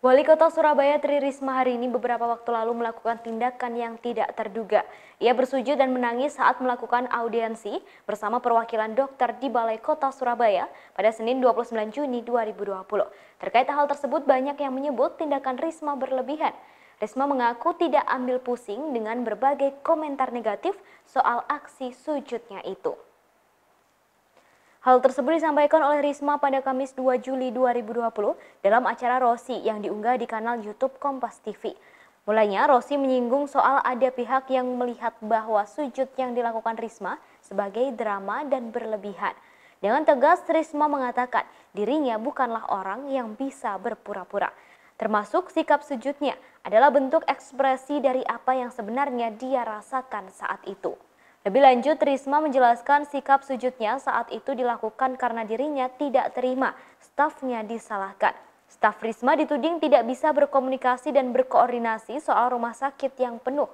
Wali Kota Surabaya Tri Risma hari ini beberapa waktu lalu melakukan tindakan yang tidak terduga. Ia bersujud dan menangis saat melakukan audiensi bersama perwakilan dokter di Balai Kota Surabaya pada Senin 29 Juni 2020. Terkait hal tersebut banyak yang menyebut tindakan Risma berlebihan. Risma mengaku tidak ambil pusing dengan berbagai komentar negatif soal aksi sujudnya itu. Hal tersebut disampaikan oleh Risma pada Kamis 2 Juli 2020 dalam acara Rosi yang diunggah di kanal YouTube Kompas TV. Mulanya Rosi menyinggung soal ada pihak yang melihat bahwa sujud yang dilakukan Risma sebagai drama dan berlebihan. Dengan tegas Risma mengatakan dirinya bukanlah orang yang bisa berpura-pura. Termasuk sikap sujudnya adalah bentuk ekspresi dari apa yang sebenarnya dia rasakan saat itu. Lebih lanjut, Risma menjelaskan sikap sujudnya saat itu dilakukan karena dirinya tidak terima stafnya disalahkan. Staf Risma dituding tidak bisa berkomunikasi dan berkoordinasi soal rumah sakit yang penuh.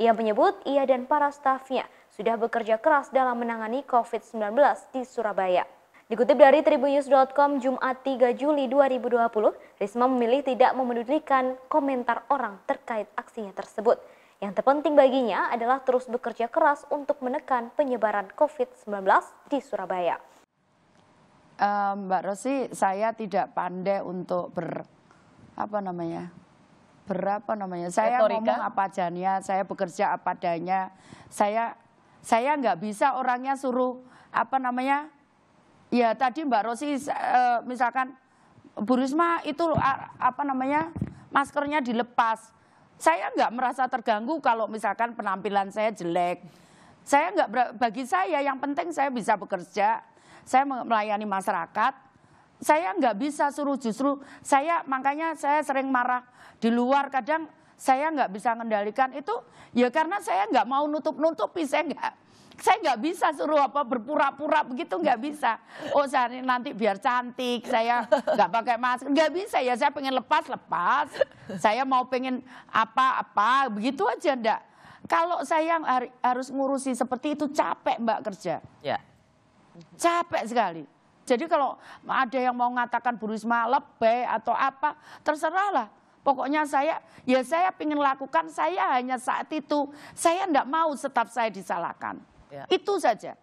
Ia menyebut ia dan para stafnya sudah bekerja keras dalam menangani COVID-19 di Surabaya. Dikutip dari tribunnews.com Jumat 3 Juli 2020, Risma memilih tidak memedulikan komentar orang terkait aksinya tersebut. Yang terpenting baginya adalah terus bekerja keras untuk menekan penyebaran COVID-19 di Surabaya. Uh, Mbak Rosi, saya tidak pandai untuk ber apa namanya berapa namanya saya Retorika. ngomong apa adanya saya bekerja apa adanya saya saya nggak bisa orangnya suruh apa namanya ya tadi Mbak Rosi uh, misalkan Bu Risma itu apa namanya maskernya dilepas saya nggak merasa terganggu kalau misalkan penampilan saya jelek. Saya nggak bagi saya yang penting saya bisa bekerja, saya melayani masyarakat. Saya nggak bisa suruh justru saya makanya saya sering marah di luar kadang saya nggak bisa mengendalikan itu ya karena saya nggak mau nutup-nutupi saya nggak saya nggak bisa suruh apa berpura-pura begitu nggak bisa. Oh saya nanti biar cantik, saya nggak pakai masker, nggak bisa ya. Saya pengen lepas lepas, saya mau pengen apa-apa begitu aja ndak. Kalau saya harus ngurusi seperti itu capek mbak kerja. Ya. Capek sekali. Jadi kalau ada yang mau mengatakan Bu Risma lebay atau apa, terserahlah. Pokoknya saya, ya saya ingin lakukan, saya hanya saat itu, saya tidak mau tetap saya disalahkan. Ya. Itu saja.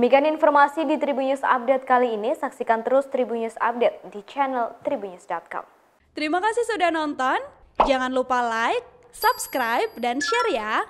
Demikian informasi di Tribunnews Update kali ini. Saksikan terus Tribunnews Update di channel tribunnews.com. Terima kasih sudah nonton. Jangan lupa like, subscribe, dan share ya.